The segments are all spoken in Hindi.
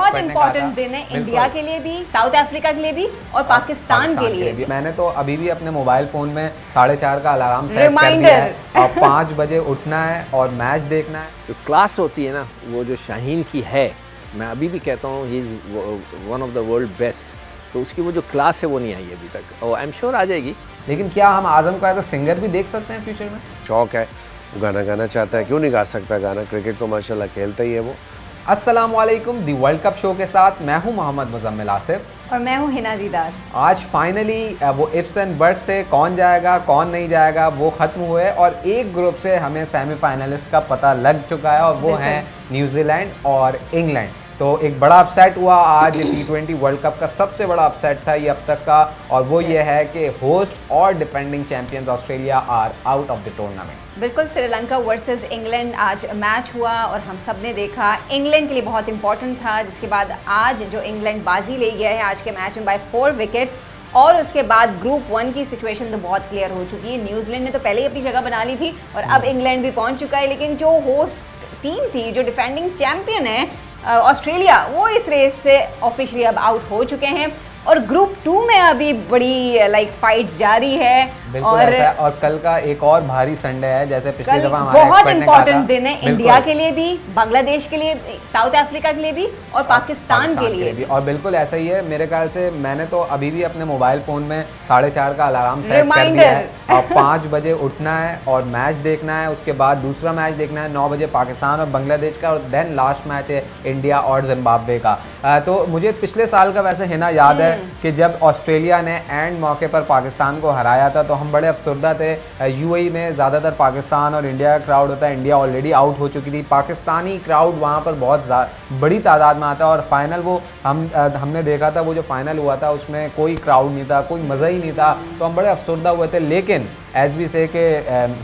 बहुत इंपॉर्टेंट दिन है इंडिया के लिए भी साउथ अफ्रीका के लिए भी और पाकिस्तान के लिए भी। मैंने तो अभी भी अपने मोबाइल फ़ोन में साढ़े चार का अलार्म सेट कर दिया है। और पाँच बजे उठना है और मैच देखना है। जो क्लास होती है ना वो जो शाहीन की है मैं अभी भी कहता हूँ he is one of the world best तो उसकी वो जो क्लास है वो नहीं आई अभी तक। और आई एम श्योर आ जाएगी। लेकिन क्या हम आज़म को एज अ सिंगर भी देख सकते हैं फ्यूचर में? शौक है। वो गाना गाना चाहता है। क्यों नहीं गा सकता? गाना क्रिकेट तो माशाल्लाह खेलता ही है वो। अस्सलाम वालेकुम दी वर्ल्ड कप शो के साथ मैं हूँ मोहम्मद मुजम्मिल आसिफ। और मैं हूँ हिना दीदार। आज फाइनली वो इफ्स एंड बर्ड से कौन जाएगा कौन नहीं जाएगा वो ख़त्म हुए और एक ग्रुप से हमें सेमीफाइनलिस्ट का पता लग चुका है और वो हैं न्यूजीलैंड और इंग्लैंड। तो एक बड़ा अपसेट हुआ। आज टी ट्वेंटी वर्ल्ड कप का सबसे बड़ा अपसेट था ये अब तक का। और वो ये है कि होस्ट और defending champions Australia are out of the tournament बिल्कुल श्रीलंका वर्सेस इंग्लैंड आज मैच हुआ और हम सबने देखा। इंग्लैंड के लिए बहुत इंपॉर्टेंट था। जिसके बाद आज जो इंग्लैंड बाजी ले गया है आज के मैच में बाय फोर विकेट्स और उसके बाद ग्रुप वन की सिचुएशन तो बहुत क्लियर हो चुकी है। न्यूजीलैंड ने तो पहले ही अपनी जगह बना ली थी और अब इंग्लैंड भी पहुँच चुका है। लेकिन जो होस्ट टीम थी जो डिफेंडिंग चैंपियन है ऑस्ट्रेलिया, वो इस रेस से ऑफिशियली अब आउट हो चुके हैं और ग्रुप टू में अभी बड़ी लाइक फाइट्स जारी है। और और कल का एक और भारी संडे है जैसे पिछली दफ़ा बहुत इंपॉर्टेंट दिन है इंडिया के लिए भी बांग्लादेश के लिए साउथ अफ्रीका के लिए भी और पाकिस्तान के लिए भी। और बिल्कुल ऐसा ही है मेरे ख्याल से मैंने तो अभी भी अपने मोबाइल फ़ोन में साढ़े चार का अलार्म सेट कर दिया है। और पाँच बजे उठना है और मैच देखना है उसके बाद दूसरा मैच देखना है नौ बजे पाकिस्तान और बांग्लादेश का और देन लास्ट मैच है इंडिया और जिम्बाब्वे का। तो मुझे पिछले साल का वैसे हिना याद है कि जब ऑस्ट्रेलिया ने एंड मौके पर पाकिस्तान को हराया था तो हम बड़े अफसरदा थे। यूएई में ज़्यादातर पाकिस्तान और इंडिया का क्राउड होता है। इंडिया ऑलरेडी आउट हो चुकी थी। पाकिस्तानी क्राउड वहाँ पर बहुत बड़ी तादाद में आता है और फाइनल वो हम हमने देखा था वो जो फाइनल हुआ था उसमें कोई क्राउड नहीं था कोई मज़ा ही नहीं था। तो हम बड़े अफसरदा हुए थे। लेकिन एज बी से के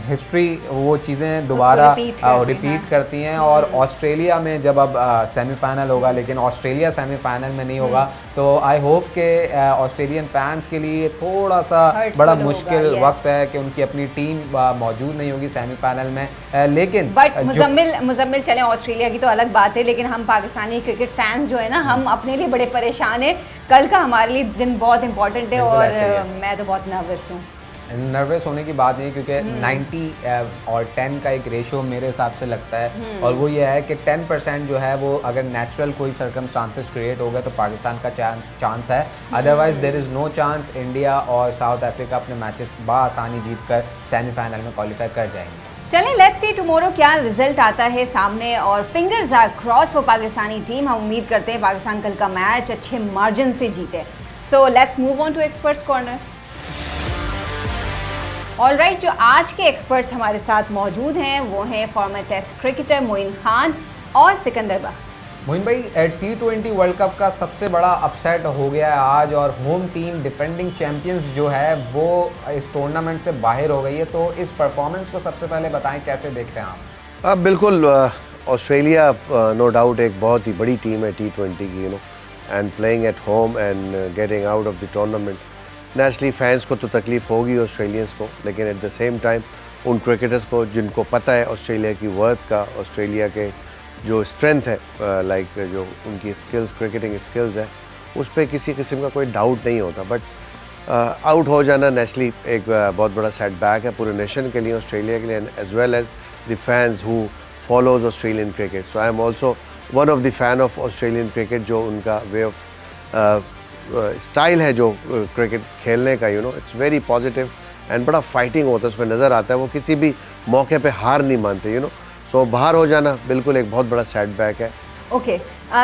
हिस्ट्री वो चीज़ें दोबारा रिपीट करती हैं। और ऑस्ट्रेलिया में जब अब सेमीफाइनल होगा लेकिन ऑस्ट्रेलिया सेमीफाइनल में नहीं होगा। हम्म। तो आई होप के ऑस्ट्रेलियन फैंस के लिए थोड़ा सा बड़ा मुश्किल वक्त है कि उनकी अपनी टीम मौजूद नहीं होगी सेमीफाइनल में। लेकिन बट मुजम्मिल मुजम्मिल चले ऑस्ट्रेलिया की तो अलग बात है लेकिन हम पाकिस्तानी क्रिकेट फैंस जो है ना हम अपने लिए बड़े परेशान है। कल का हमारे लिए दिन बहुत इंपॉर्टेंट है और मैं तो बहुत नर्वस हूँ। नर्वस होने की बात नहीं क्योंकि 90 हम्म। और 10 का एक रेशियो मेरे हिसाब से लगता है। हम्म। और वो ये है कि 10 परसेंट जो है वो अगर नेचुरल कोई सर्कमस्टांसेस क्रिएट हो गए तो पाकिस्तान का चांस चांस है। Otherwise there is no chance India और साउथ अफ्रीका अपने मैचेस बसानी जीत कर सेमीफाइनल में क्वालिफाई कर जाएँगे। चलें लेट्स सी टुमारो क्या रिज़ल्ट आता है सामने। और fingers are cross for Pakistani team हम उम्मीद करते हैं पाकिस्तान कल का मैच अच्छे मार्जिन से जीते। So let's move on to experts corner all right जो आज के एक्सपर्ट्स हमारे साथ मौजूद हैं वो हैं former test cricketer Moin Khan और सिकंदर बा मोइन भाई टी ट्वेंटी वर्ल्ड कप का सबसे बड़ा अपसेट हो गया है आज और होम टीम डिफेंडिंग चैंपियंस जो है वो इस टूर्नामेंट से बाहर हो गई है। तो इस परफॉर्मेंस को सबसे पहले बताएँ कैसे देखते हैं आप? अब बिल्कुल ऑस्ट्रेलिया नो डाउट एक बहुत ही बड़ी टीम है टी ट्वेंटी की you know and playing at home and getting out of the tournament naturally fans को तो तकलीफ़ होगी ऑस्ट्रेलियंस को लेकिन एट द सेम टाइम उन क्रिकेटर्स को जिनको पता है ऑस्ट्रेलिया की वर्थ का ऑस्ट्रेलिया के जो स्ट्रेंथ है लाइक uh, जो उनकी स्किल्स क्रिकेटिंग स्किल्स है उस पर किसी किस्म का कोई डाउट नहीं होता। बट आउट uh, हो जाना नेचुरली एक uh, बहुत बड़ा सेटबैक है पूरे नेशन के लिए ऑस्ट्रेलिया के लिए as well as the fans who follows Australian cricket so I am also one of the fan of Australian cricket जो उनका वे ऑफ़ स्टाइल है जो क्रिकेट खेलने का you know it's very positive and बड़ा फाइटिंग होता है उसमें नज़र आता है वो किसी भी मौके पे हार नहीं मानते यू नो सो बाहर हो जाना बिल्कुल एक बहुत बड़ा सेटबैक है। ओके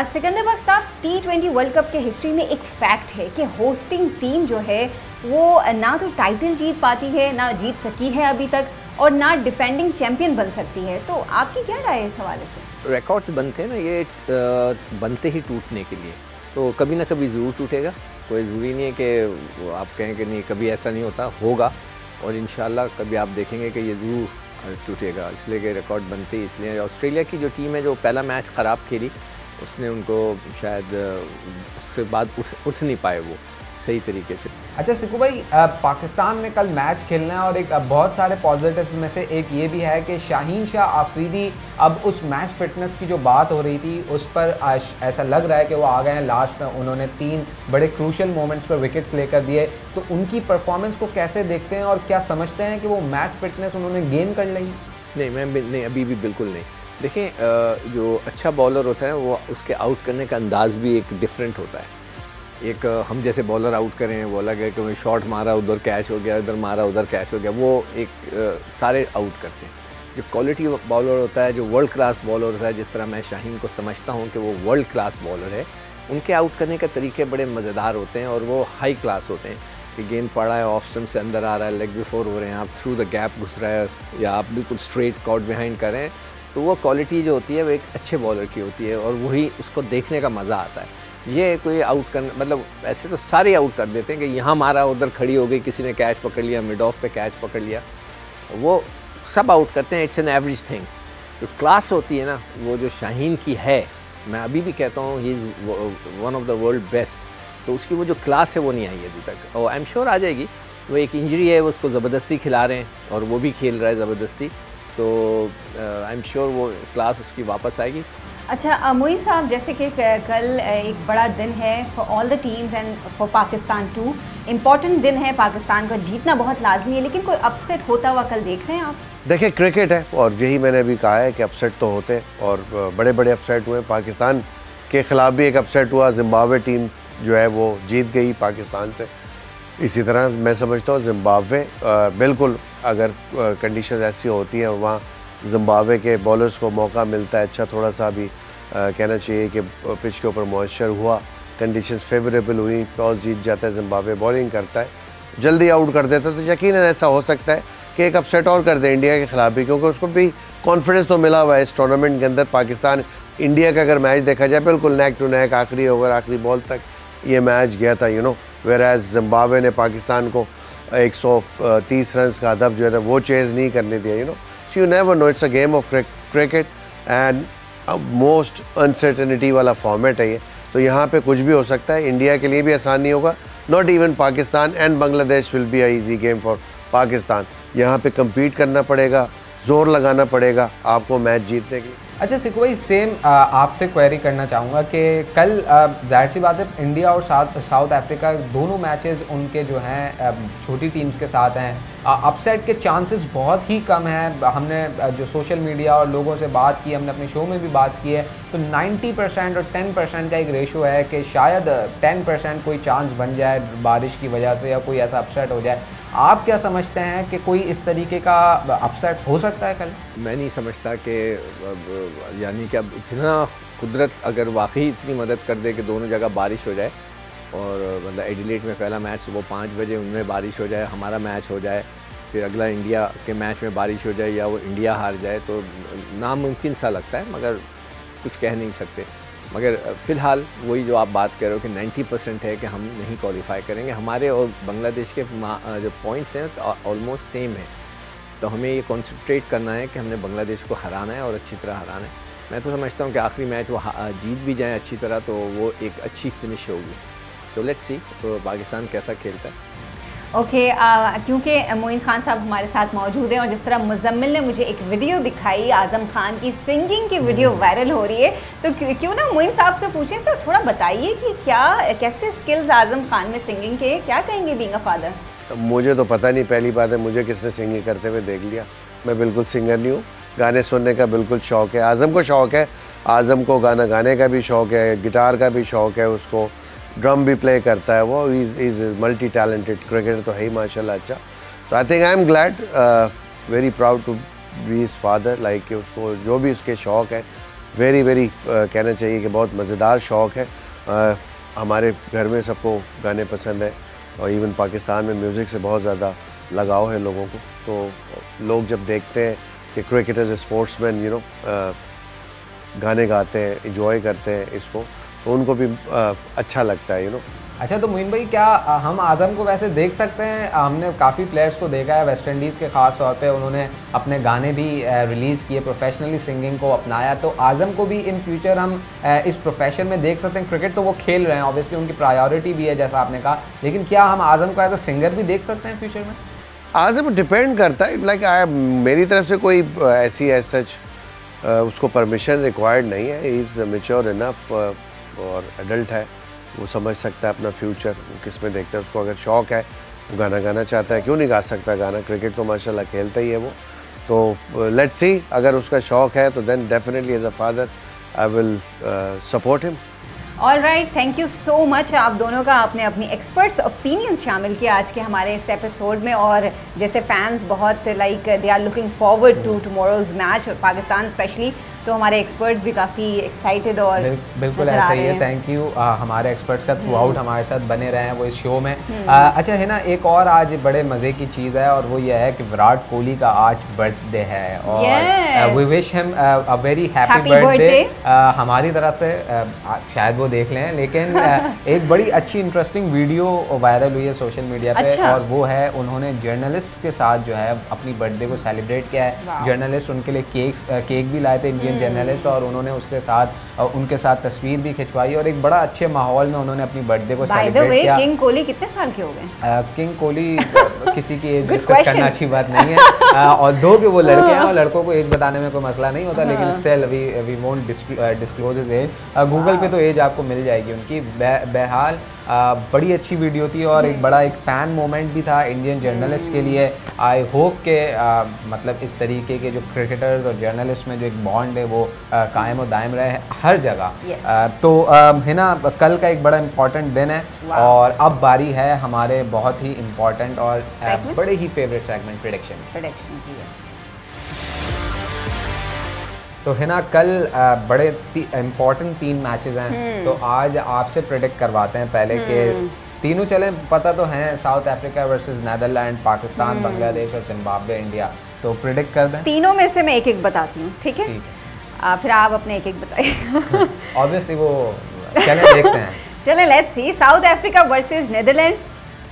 सिकंदर बाग साहब टी ट्वेंटी वर्ल्ड कप के हिस्ट्री में एक फैक्ट है कि होस्टिंग टीम जो है वो ना तो टाइटल जीत पाती है ना जीत सकी है अभी तक और ना डिफेंडिंग चैंपियन बन सकती है। तो आपकी क्या राय है इस हवाले से? रिकॉर्ड्स बनते हैं ना ये बनते ही टूटने के लिए। तो कभी ना कभी ज़रूर टूटेगा कोई ज़रूरी नहीं है कि आप कहें कि नहीं, कभी ऐसा नहीं होता, होगा। और इन कभी आप देखेंगे कि ये ज़रूर टूटेगा इसलिए कि रिकॉर्ड बनते ही इसलिए ऑस्ट्रेलिया की जो टीम है, जो पहला मैच ख़राब खेली, उसने उनको शायद, उससे बाद उठ उठ नहीं पाए वो। सही तरीके से। अच्छा सिकू भाई पाकिस्तान में कल मैच खेलना है और एक बहुत सारे पॉजिटिव में से एक ये भी है कि शाहीन शाह आफरीदी अब उस मैच फिटनेस की जो बात हो रही थी उस पर ऐसा लग रहा है कि वो आ गए हैं। लास्ट में उन्होंने तीन बड़े क्रूशल मोमेंट्स पर विकेट्स लेकर दिए। तो उनकी परफॉर्मेंस को कैसे देखते हैं और क्या समझते हैं कि वो मैच फिटनेस उन्होंने गेन कर ली? नहीं मैम नहीं अभी भी बिल्कुल नहीं। देखें जो अच्छा बॉलर होता है वो उसके आउट करने का अंदाज़ भी एक डिफरेंट होता है। एक, हम जैसे बॉलर आउट करें, वो अलग है कि शॉट मारा, उधर कैच हो गया, इधर मारा, उधर कैच हो गया, वो एक सारे आउट करते हैं। जो क्वालिटी बॉलर होता है, जो वर्ल्ड क्लास बॉलर होता है, जिस तरह मैं शाहीन को समझता हूँ कि वो वर्ल्ड क्लास बॉलर है, उनके आउट करने के तरीके बड़े मज़ेदार होते हैं और वो हाई क्लास होते हैं कि गेंद पड़ा है ऑफ़ स्टम्प से अंदर आ रहा है लेग बिफोर हो रहे हैं, आप थ्रू द गैप घुस रहा है या आप बिल्कुल स्ट्रेट कॉट बिहाइंड करें तो वो क्वालिटी जो होती है, वो एक अच्छे बॉलर की होती है और वही उसको देखने का मज़ा आता है। ये कोई आउट कर मतलब ऐसे तो सारे आउट कर देते हैं कि यहाँ मारा, उधर खड़ी हो गई, किसी ने कैच पकड़ लिया मिड ऑफ़ पे कैच पकड़ लिया। वो सब आउट करते हैं इट्स एन एवरेज थिंग जो क्लास होती है ना, वो जो शाहीन की है, मैं अभी भी कहता हूँ he is one of the world best तो उसकी वो जो क्लास है, वो नहीं आई अभी तक। और आई एम श्योर आ जाएगी। वो एक इंजरी है, वो उसको ज़बरदस्ती खिला रहे हैं, और वो भी खेल रहा है ज़बरदस्ती। तो आई एम श्योर वो क्लास उसकी वापस आएगी। अच्छा मोई साहब, जैसे कि कल एक बड़ा दिन है for all the teams and for Pakistan too important दिन है पाकिस्तान का, जीतना बहुत लाजमी है, लेकिन कोई अपसेट होता हुआ कल देख रहे हैं आप? देखिए क्रिकेट है, और यही मैंने अभी कहा है कि अपसेट तो होते हैं और बड़े बड़े अपसेट हुए। पाकिस्तान के ख़िलाफ़ भी एक अपसेट हुआ जिम्बावे टीम जो है वो जीत गई पाकिस्तान से। इसी तरह मैं समझता हूँ जिम्बावे बिल्कुल अगर कंडीशन ऐसी होती हैं, वहाँ जिम्बाब्वे के बॉलर्स को मौका मिलता है। अच्छा थोड़ा सा भी आ, कहना चाहिए कि पिच के ऊपर मॉइस्चर हुआ कंडीशन फेवरेबल हुई टॉस जीत जाता है जिम्बाब्वे बॉलिंग करता है। जल्दी आउट कर देता है तो यकीन ऐसा हो सकता है कि एक अपसेट और कर दे इंडिया के खिलाफ भी क्योंकि उसको भी कॉन्फिडेंस तो मिला हुआ है इस टूर्नामेंट के अंदर। पाकिस्तान इंडिया का अगर मैच देखा जाए बिल्कुल नेक टू नेक आखिरी ओवर आखिरी बॉल तक ये मैच गया था you know where as Zimbabwe ने पाकिस्तान को 130 रन का अदब जो है वो चेज़ नहीं करने दिया you know you never know it's a game of cricket and most uncertainty वाला फॉर्मेट है ये। तो यहाँ पे कुछ भी हो सकता है इंडिया के लिए भी आसान नहीं होगा। Not even Pakistan and Bangladesh will be a easy game for Pakistan यहाँ पे कम्पीट करना पड़ेगा, ज़ोर लगाना पड़ेगा आपको मैच जीतने के लिए। अच्छा सिखो भाई सेम आपसे क्वेरी करना चाहूँगा कि कल ज़ाहिर सी बात है, इंडिया और साउथ साउथ अफ्रीका दोनों मैचेस उनके जो हैं छोटी टीम्स के साथ हैं। अपसेट के चांसेस बहुत ही कम हैं। हमने जो सोशल मीडिया और लोगों से बात की, हमने अपने शो में भी बात की है तो 90 परसेंट और 10 परसेंट का एक रेशो है कि शायद 10 परसेंट कोई चांस बन जाए बारिश की वजह से या कोई ऐसा अपसेट हो जाए। आप क्या समझते हैं कि कोई इस तरीके का अपसेट हो सकता है कल? मैं नहीं समझता कि यानी कि अब इतना कुदरत अगर वाकई इतनी मदद कर दे कि दोनों जगह बारिश हो जाए और मतलब एडिलेट में पहला मैच सुबह पाँच बजे उनमें बारिश हो जाए, हमारा मैच हो जाए, फिर अगला इंडिया के मैच में बारिश हो जाए या वो इंडिया हार जाए तो नामुमकिन सा लगता है, मगर कुछ कह नहीं सकते। मगर फ़िलहाल वही जो आप बात कर रहे हो कि 90 परसेंट है कि हम नहीं क्वालिफाई करेंगे। हमारे और बांग्लादेश के जो पॉइंट्स हैं तो ऑलमोस्ट सेम है। तो हमें ये कॉन्सेंट्रेट करना है कि हमने बांग्लादेश को हराना है और अच्छी तरह हराना है। मैं तो समझता हूँ कि आखिरी मैच वो जीत भी जाए अच्छी तरह तो वो एक अच्छी फिनिश होगी। तो लेट्स सी तो पाकिस्तान कैसा खेलता है। ओके okay, क्योंकि मोइन खान साहब हमारे साथ मौजूद हैं और जिस तरह मुजम्मिल ने मुझे एक वीडियो दिखाई आज़म खान की सिंगिंग की वीडियो वायरल हम्म। हो रही है तो क्यों ना मोइन साहब से पूछें सर थोड़ा बताइए कि क्या कैसे स्किल्स आज़म खान में सिंगिंग के क्या कहेंगे बींग अ फादर मुझे तो पता नहीं पहली बात है मुझे किसने सिंगिंग करते हुए देख लिया। मैं बिल्कुल सिंगर नहीं हूँ गाने सुनने का बिल्कुल शौक़ है। आज़म को शौक़ है आज़म को गाना गाने का भी शौक़ है गिटार का भी शौक़ है उसको। ड्रम भी प्ले करता है वो is is multi talented cricketer तो है ही माशाल्लाह अच्छा। तो I think I am glad very proud to be is father like कि उसको जो भी उसके शौक़ है वेरी वेरी uh, कहना चाहिए कि बहुत मज़ेदार शौक़ है। Uh, हमारे घर में सबको गाने पसंद है और इवन पाकिस्तान में म्यूज़िक से बहुत ज़्यादा लगाव है लोगों को। तो लोग जब देखते हैं कि क्रिकेटर्स स्पोर्ट्समैन यू नो गाने गाते हैं इंजॉय करते हैं इसको उनको भी आ, अच्छा लगता है यू नो अच्छा तो मोइन भाई क्या हम आज़म को वैसे देख सकते हैं? हमने काफ़ी प्लेयर्स को देखा है वेस्ट इंडीज़ के ख़ास तौर पे उन्होंने अपने गाने भी रिलीज़ किए प्रोफेशनली सिंगिंग को अपनाया। तो आज़म को भी इन फ्यूचर हम इस प्रोफेशन में देख सकते हैं। क्रिकेट तो वो खेल रहे हैं ऑब्वियसली उनकी प्रायोरिटी भी है जैसा आपने कहा। लेकिन क्या हम आज़म को एज अ सिंगर भी देख सकते हैं फ्यूचर में? आज़म डिपेंड करता है लाइक आई मेरी तरफ़ से कोई ऐसी एज सच उसको परमिशन रिक्वायर्ड नहीं है। इज़ मेच्योर इनफ और एडल्ट है, वो समझ सकता है अपना फ्यूचर किसमें देखता है, उसको अगर शौक है, वो गाना गाना चाहता है, क्यों नहीं गा सकता गाना? क्रिकेट तो माशाल्लाह खेलता ही है वो। तो लेट्स सी अगर उसका शौक है तो then definitely as a father I will support him all right thank you so much आप दोनों का आपने अपनी एक्सपर्ट्स ओपिनियंस शामिल किया आज के हमारे इस एपिसोड में, और जैसे फैंस बहुत like they are looking forward to tomorrow's match और पाकिस्तान स्पेशली तो हमारे एक्सपर्ट्स भी काफ़ी एक्साइटेड और बिल, बिल्कुल ऐसा ही है थैंक यू हमारे एक्सपर्ट्स का थ्रू आउट हम्म। हमारे साथ बने रहे हैं वो इस शो में। आ, हम्म। अच्छा है ना एक और आज बड़े मज़े की चीज़ है और वो ये है कि विराट कोहली का आज बर्थडे है और we wish him a very happy birthday हमारी तरफ़ से uh, शायद वो देख लें लेकिन एक बड़ी अच्छी इंटरेस्टिंग वीडियो वायरल हुई है सोशल मीडिया पे अच्छा? और वो है उन्होंने जर्नलिस्ट के साथ जो है अपनी बर्थडे को सेलिब्रेट किया है। जर्नलिस्ट उनके लिए केक केक भी लाए थे इंडियन इंडियन जर्नलिस्ट और उन्होंने उसके साथ उनके साथ तस्वीर भी खिंचवाई और एक बड़ा अच्छे माहौल में उन्होंने अपनी बर्थडे को सेलिब्रेट किया। किंग कोहली कितने साल के हो गए? किंग कोहली किसी की एज डिस्कस करना अच्छी बात नहीं है। और दो के वो लड़के हैं और लड़कों को एज बताने में कोई मसला नहीं होता लेकिन still we we won't disclose as Google पे तो एज आपको मिल जाएगी उनकी। बहरहाल बड़ी अच्छी वीडियो थी और एक बड़ा एक फ़ैन मोमेंट भी था इंडियन जर्नलिस्ट के लिए। आई होप के आ, मतलब इस तरीके के जो क्रिकेटर्स और जर्नलिस्ट में जो एक बॉन्ड है वो कायम और दायम रहे हर जगह। Yes. तो है ना कल का एक बड़ा इंपॉर्टेंट दिन है और अब बारी है हमारे बहुत ही इंपॉर्टेंट और बड़े ही फेवरेट सेगमेंट प्रडिक्शन प्रिडिक्शन तो है ना कल बड़े इम्पोर्टेंट तीन मैचेस हैं। हम्म। तो आज आपसे प्रिडिक्ट करवाते हैं पहले के हम्म। तीनों चले पता तो हैं South Africa versus Netherland Pakistan. Bangladesh और जिम्बाब्वे इंडिया तो प्रिडिक्ट कर दें। तीनों में से मैं एक एक बताती हूँ ठीक है? आ, फिर आप अपने एक एक बताइए। ऑब्वियसली वो चले देखते हैं। चले let's see South Africa versus Netherland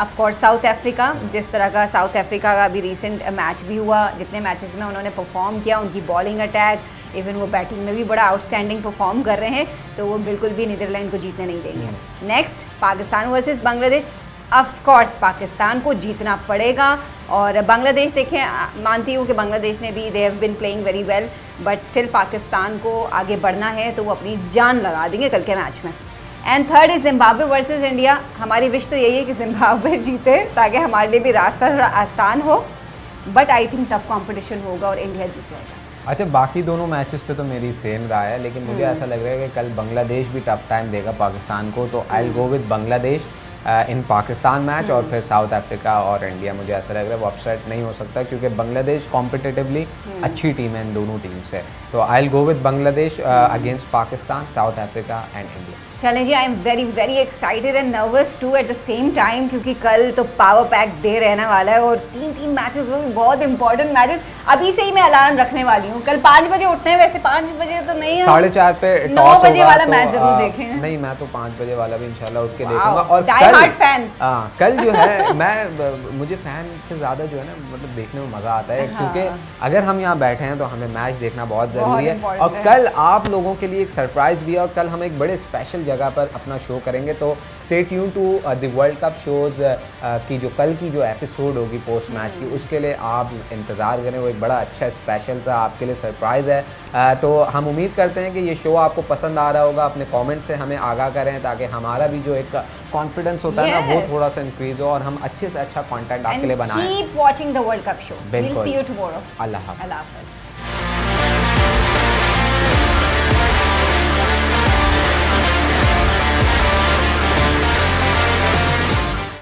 of course South Africa जिस तरह का साउथ अफ्रीका का अभी रिसेंट मैच भी हुआ जितने मैचेस में उन्होंने परफॉर्म किया उनकी बॉलिंग अटैक इवन वो बैटिंग में भी बड़ा आउटस्टैंडिंग परफॉर्म कर रहे हैं तो वो बिल्कुल भी नीदरलैंड को जीतने नहीं देंगे। Next Pakistan versus Bangladesh of course Pakistan को जीतना पड़ेगा। और बांग्लादेश देखें मानती हूँ कि बांग्लादेश ने भी they have been playing very well but still Pakistan को आगे बढ़ना है तो वो अपनी जान लगा देंगे कल के मैच में। And third is Zimbabwe versus India हमारी विश तो यही है कि जिम्बाब्वे जीते ताकि हमारे लिए भी रास्ता थोड़ा आसान हो। But I think tough competition होगा और इंडिया जीत जाएगा। अच्छा बाकी दोनों मैचेस पे तो मेरी सेम रहा है लेकिन मुझे हम्म। ऐसा लग रहा है कि कल बांग्लादेश भी टफ टाइम देगा पाकिस्तान को तो I go with Bangladesh in Pakistan match और फिर साउथ अफ्रीका और इंडिया मुझे ऐसा लग रहा है वो अपसेट नहीं हो सकता क्योंकि बांग्लादेश कॉम्पिटिटिवली हम्म। अच्छी टीम है इन दोनों टीम से तो I go with Bangladesh against Pakistan South Africa and India चलें जी I am very very excited and nervous too at the same time क्योंकि कल तो पावर पैक डे रहने वाला है और तीन तीन मैचेस वो भी बहुत इंपॉर्टेंट मैचेस अभी से ही मैं अलार्म रखने वाली हूँ। कल पाँच बजे उठने वैसे पाँच बजे तो नहीं साढ़े चार पे नौ बजे वाला तो, मैच ज़रूर देखें। नहीं मैं तो पाँच बजे वाला भी इंशाल्लाह उठ के देखूँगा। और कल फ़ैन कल जो है मैं मुझे फ़ैन से ज़्यादा जो है ना मतलब देखने में मज़ा आता है। हाँ। क्योंकि अगर हम यहाँ बैठे हैं तो हमें मैच देखना बहुत ज़रूरी है। और कल आप लोगों के लिए एक सरप्राइज़ भी है और कल हम एक बड़े स्पेशल जगह पर अपना शो करेंगे तो stay tune to the World Cup shows की जो कल की जो एपिसोड होगी पोस्ट मैच की उसके लिए आप इंतज़ार करें। वो एक बड़ा अच्छा स्पेशल सा आपके लिए सरप्राइज़ है। Uh, तो हम उम्मीद करते हैं कि ये शो आपको पसंद आ रहा होगा। अपने कॉमेंट से हमें आगाह करें ताकि हमारा भी जो एक कॉन्फिडेंस होता है ना वो थोड़ा सा इंक्रीज हो और हम अच्छे से अच्छा कॉन्टेंट आपके लिए बनाएँ। Keep watching the World Cup show बिल्कुल। अल्लाह हाफ़िज़।